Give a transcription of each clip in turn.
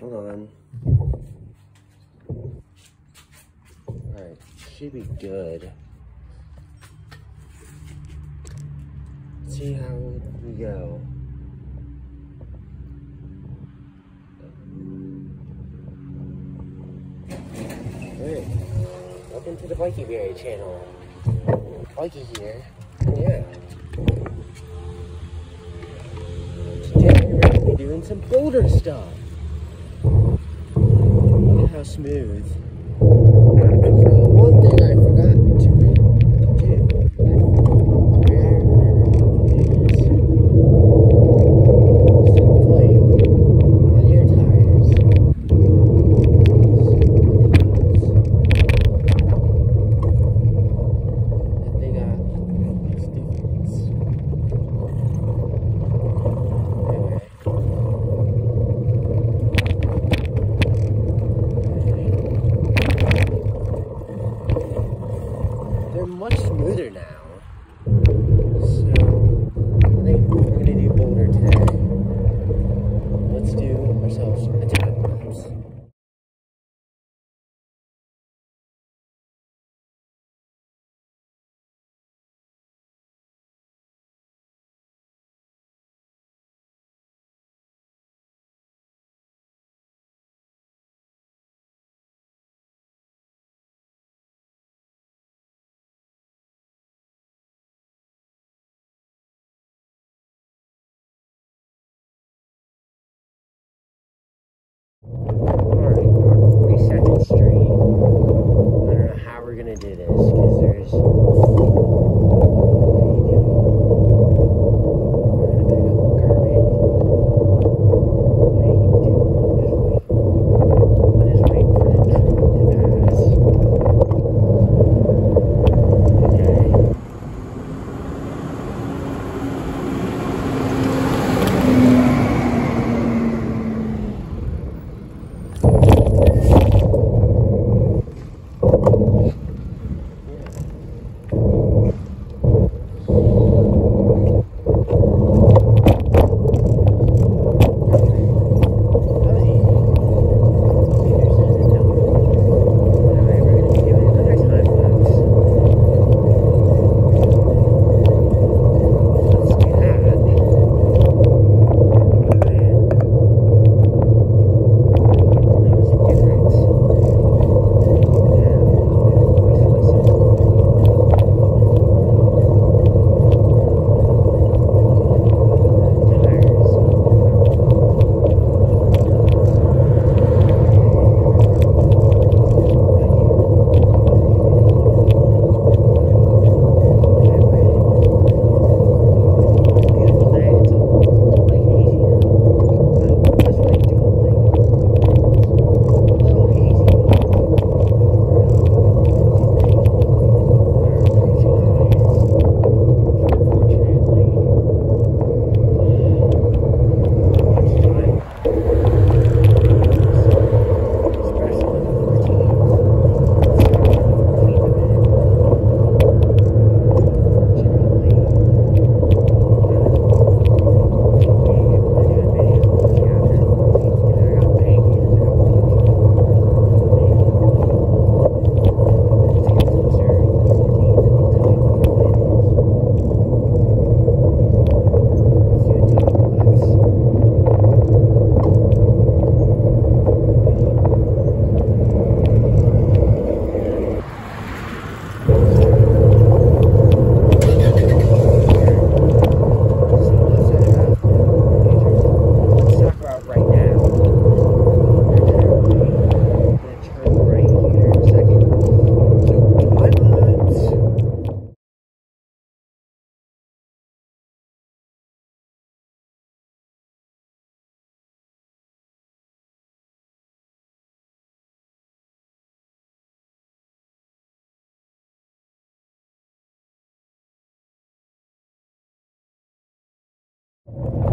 Hold on. Alright, should be good. Let's see how we go. Alright, welcome to the Bikey Barry channel. Bikey here, yeah. Today we're going to be doing some boulder stuff. How smooth.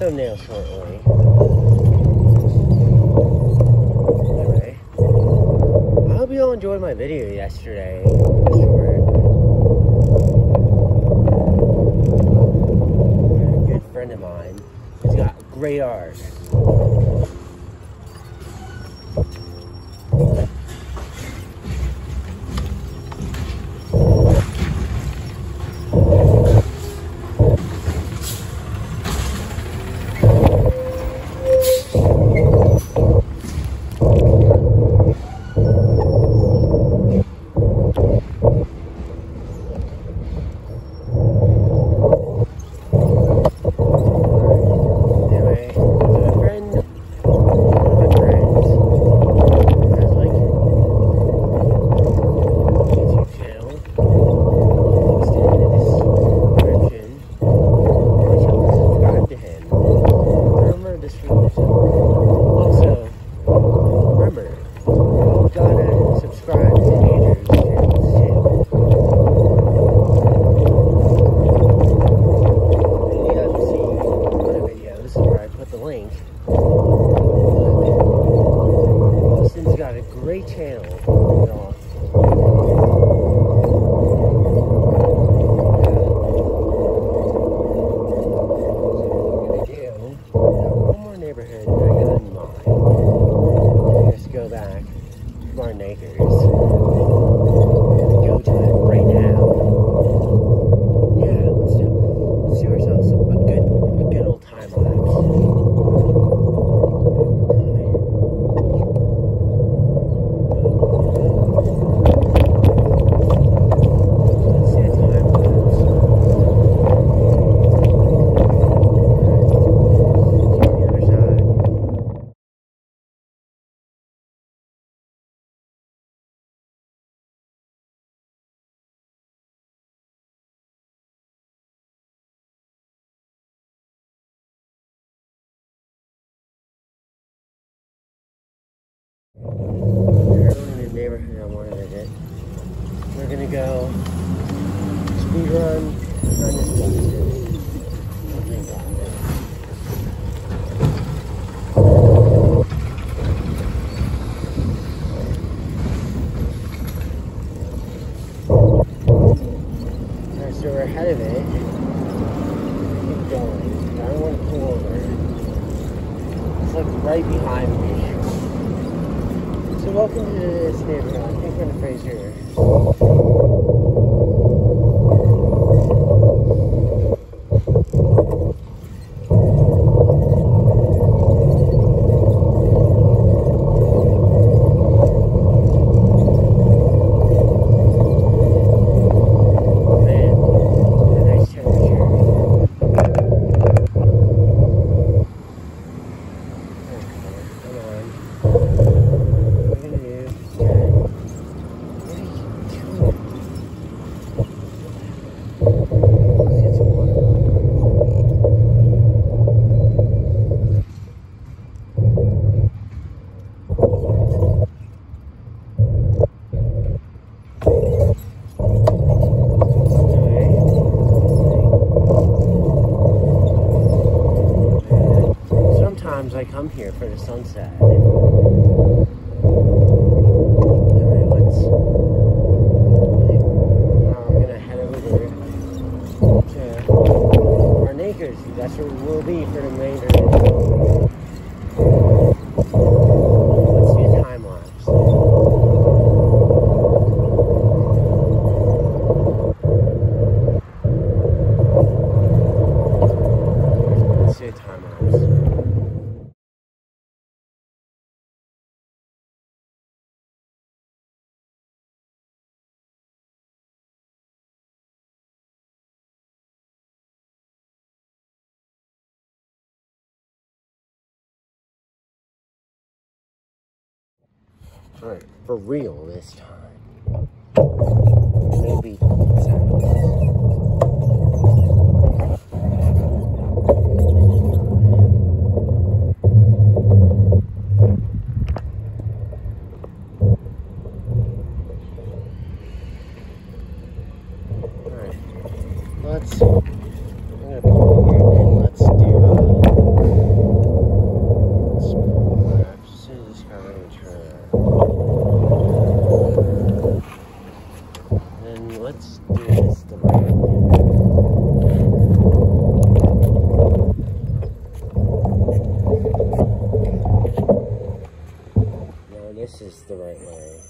them shortly. Anyway, I hope you all enjoyed my video yesterday. Short. A good friend of mine he's got great art. the street. Iran, and Afghanistan. for the sunset. hunt for real this time. Maybe the right way.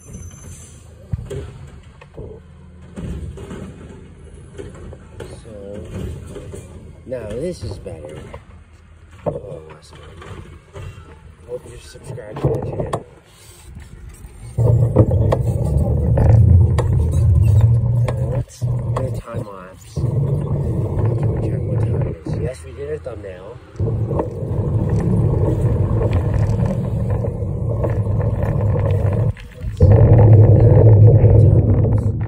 So, now this is better. Oh. Hope you're subscribed to the channel. Let's do a time lapse. Check what time it is. Yes, we did a thumbnail. Let's do that. Time lapse.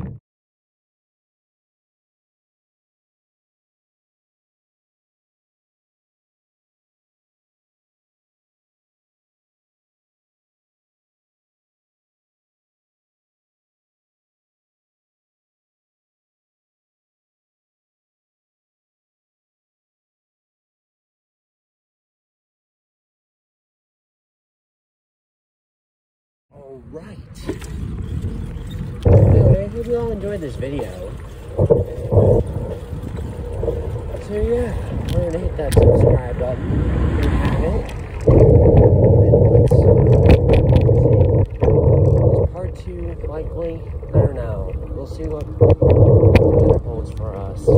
All right. Anyway, I hope you all enjoyed this video. So yeah, we're gonna hit that subscribe button. There you have it. And let's see. Is part two likely? I don't know. We'll see what holds for us.